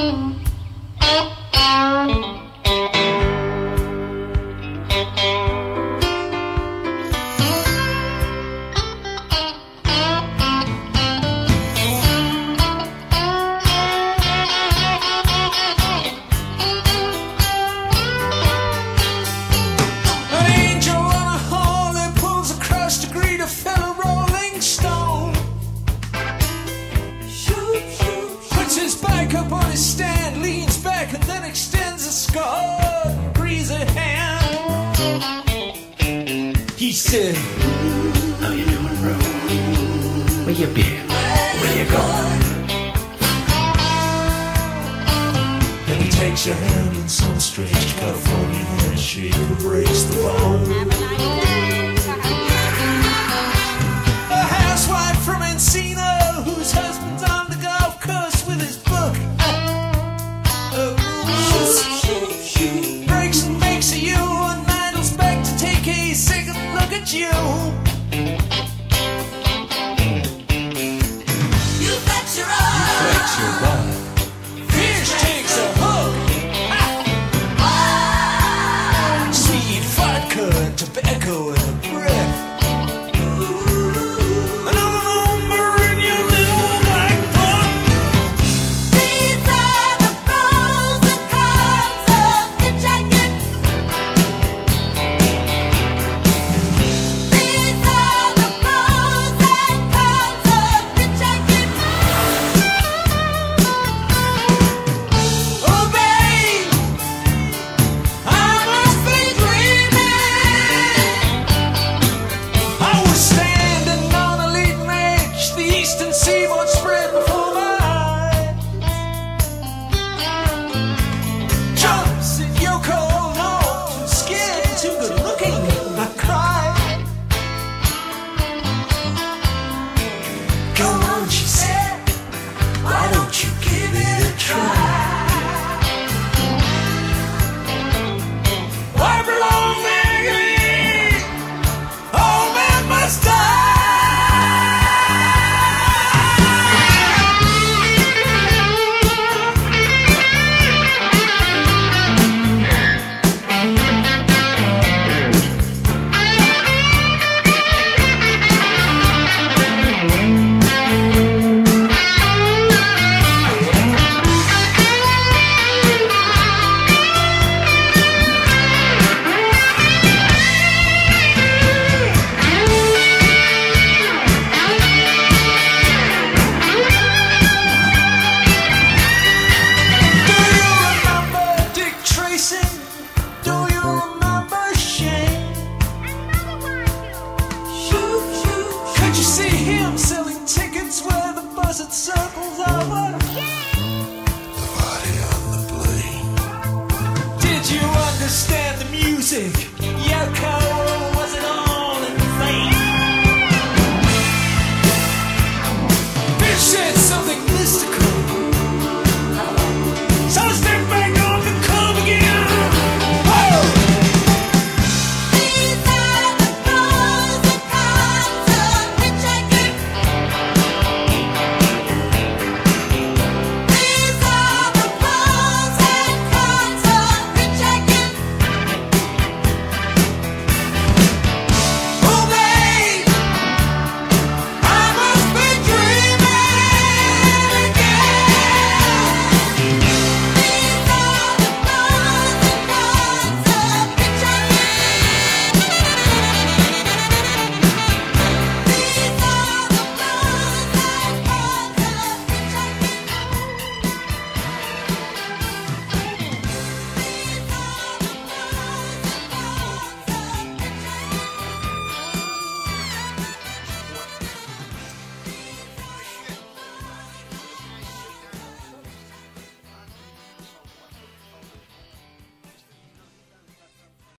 An said, How oh, you doing, bro? Where you been? Where you going? and he takes your hand in some strange California handshake that breaks the bone. hope you see here?